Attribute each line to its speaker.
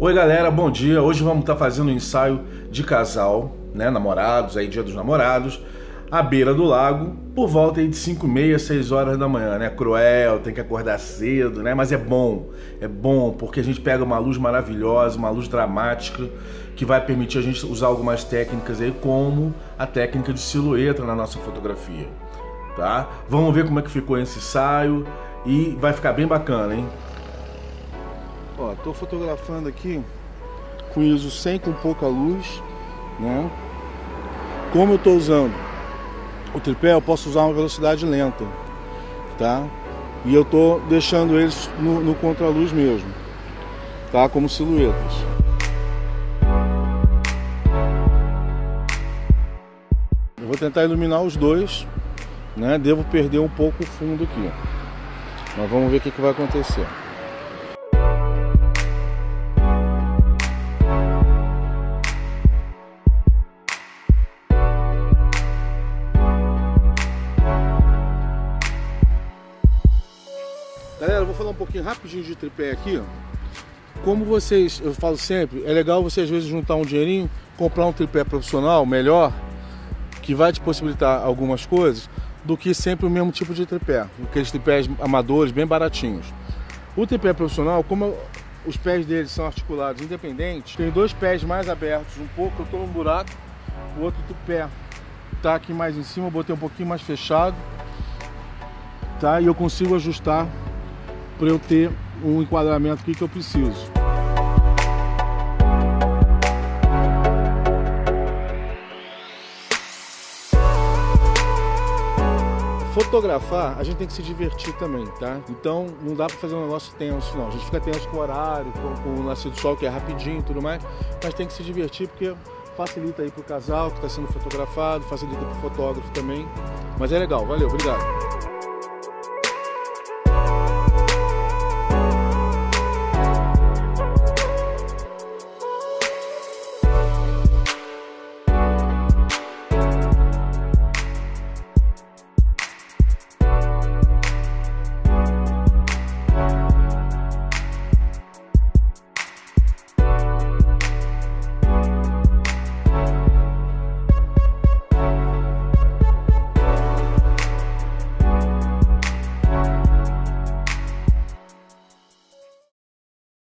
Speaker 1: Oi galera, bom dia. Hoje vamos estar fazendo um ensaio de casal, né, namorados, aí dia dos namorados, à beira do lago, por volta aí de 5 e meia, 6 horas da manhã, né? Cruel, tem que acordar cedo, né? Mas é bom, é bom porque a gente pega uma luz maravilhosa, uma luz dramática que vai permitir a gente usar algumas técnicas aí, como a técnica de silhueta na nossa fotografia, tá? Vamos ver como é que ficou esse ensaio e vai ficar bem bacana, hein? Ó, tô fotografando aqui com ISO 100 com pouca luz, né? Como eu tô usando o tripé, eu posso usar uma velocidade lenta, tá? E eu tô deixando eles no, no contraluz mesmo, tá? Como silhuetas. Eu vou tentar iluminar os dois, né? Devo perder um pouco o fundo aqui. Mas vamos ver o que, que vai acontecer. Galera, vou falar um pouquinho rapidinho de tripé aqui. Como vocês, eu falo sempre, é legal você às vezes juntar um dinheirinho, comprar um tripé profissional melhor, que vai te possibilitar algumas coisas, do que sempre o mesmo tipo de tripé, aqueles tripés amadores bem baratinhos. O tripé profissional, como os pés deles são articulados independentes, tem dois pés mais abertos um pouco, eu estou num buraco, o outro tripé está aqui mais em cima, eu botei um pouquinho mais fechado, tá? E eu consigo ajustar para eu ter um enquadramento aqui que eu preciso. Fotografar, a gente tem que se divertir também, tá? Então não dá para fazer um negócio tenso, não. A gente fica tenso com o horário, com, com o nascer do sol que é rapidinho e tudo mais, mas tem que se divertir porque facilita aí pro casal que está sendo fotografado, facilita pro fotógrafo também. Mas é legal, valeu, obrigado.